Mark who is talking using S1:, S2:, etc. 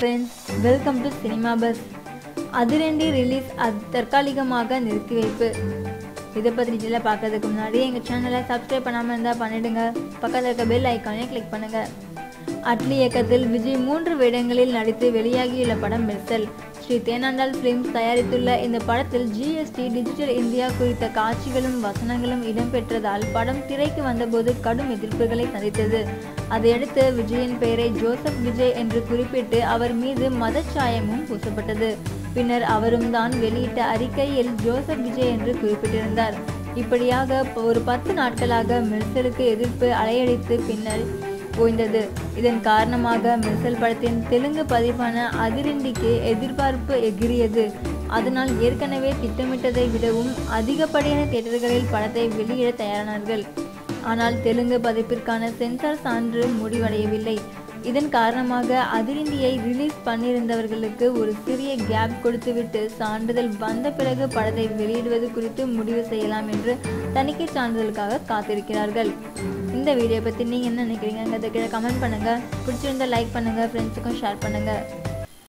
S1: Friends welcome to cinema buzz அதிரண்டி release அது தற்காலிகமாக நிறுத்தி வைப்பு இதை பற்றி டீட்டெயிலாக பார்க்கறதுக்கு முன்னாடி எங்கள் சேனலை சப்ஸ்கிரைப் பண்ணாமல் இருந்தால் பண்ணிடுங்க. பக்கத்தில் இருக்க பெல் ஐக்கானே கிளிக் பண்ணுங்கள் அட்லி இயக்கத்தில் விஜய் மூன்று வேடங்களில் நடித்து வெளியாகியுள்ள படம் மெர்சல். ஸ்ரீ தேனாண்டால் பிலிம்ஸ் தயாரித்துள்ள இந்த படத்தில் ஜிஎஸ்டி டிஜிட்டல் இந்தியா குறித்த காட்சிகளும் வசனங்களும் இடம்பெற்றதால் படம் திரைக்கு வந்தபோது கடும் எதிர்ப்புகளை சந்தித்தது. அதையடுத்து விஜயின் பெயரை ஜோசப் விஜய் என்று குறிப்பிட்டு அவர் மீது மதச்சாயமும் பூசப்பட்டது. பின்னர் அவரும் தான் வெளியிட்ட அறிக்கையில் ஜோசப் விஜய் என்று குறிப்பிட்டிருந்தார். இப்படியாக ஒரு பத்து நாட்களாக மெர்சலுக்கு எதிர்ப்பு அலையடித்து பின்னர் ஓய்ந்தது இதன் காரணமாக மெர்சல் படத்தின் தெலுங்கு பதிப்பான அதிரண்டிக்கு எதிர்பார்ப்பு எகிரியது அதனால் ஏற்கனவே திட்டமிட்டதை விடவும் அதிகப்படியான தியேட்டர்களில் படத்தை வெளியிட தயாரானார்கள். ஆனால் தெலுங்கு பதிப்பிற்கான சென்சார் சான்று முடிவடையவில்லை. இதன் காரணமாக அதிரண்டியை ரிலீஸ் பண்ணியிருந்தவர்களுக்கு ஒரு சிறிய கேப் கொடுத்துவிட்டு சான்றிதழ் வந்த பிறகு படத்தை வெளியிடுவது குறித்து முடிவு செய்யலாம் என்று தணிக்கை சான்றிதழுக்காக காத்திருக்கிறார்கள். இந்த வீடியோ பற்றி நீங்கள் என்ன நினைக்கிறீங்கிறத கீழே கமெண்ட் பண்ணுங்கள் பிடிச்சிருந்தா லைக் பண்ணுங்கள் ஃப்ரெண்ட்ஸுக்கும் ஷேர் பண்ணுங்கள்